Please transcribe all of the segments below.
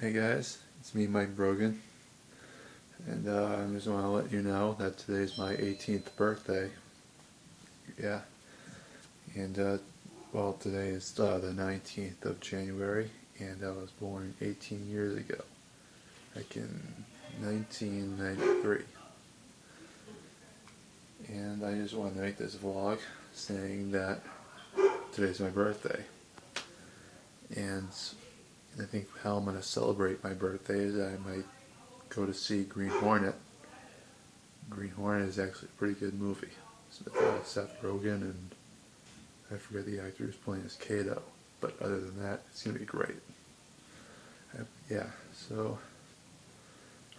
Hey guys, it's me, Mike Brogan, and uh, I just want to let you know that today's my 18th birthday. Yeah, and uh, well, today is uh, the 19th of January, and I was born 18 years ago, like in 1993. And I just wanted to make this vlog saying that today's my birthday, and I think how I'm going to celebrate my birthday is I might go to see Green Hornet. Green Hornet is actually a pretty good movie. It's with uh, Seth Rogen and I forget the actor who's playing as Kato. But other than that, it's going to be great. I, yeah, so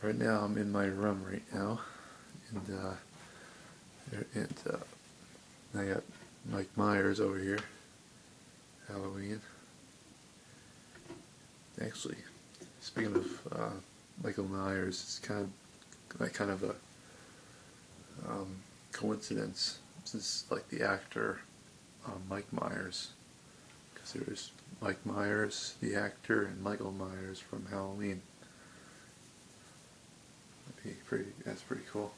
right now I'm in my room right now. And, uh, and uh, I got Mike Myers over here. Halloween. Actually, speaking of uh, Michael Myers, it's kind of like kind of a um, coincidence. Since like the actor um, Mike Myers, because there's Mike Myers, the actor, and Michael Myers from Halloween. That'd be pretty. That's pretty cool.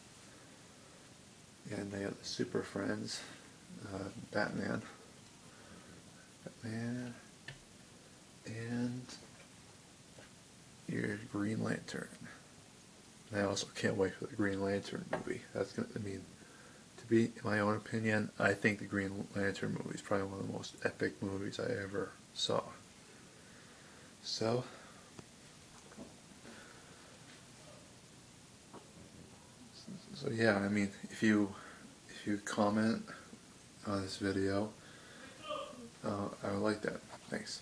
And they have the Super Friends, uh, Batman, Batman, and your Green Lantern. And I also can't wait for the Green Lantern movie. That's gonna. I mean, to be in my own opinion, I think the Green Lantern movie is probably one of the most epic movies I ever saw. So. So yeah, I mean, if you if you comment on this video, uh, I would like that. Thanks.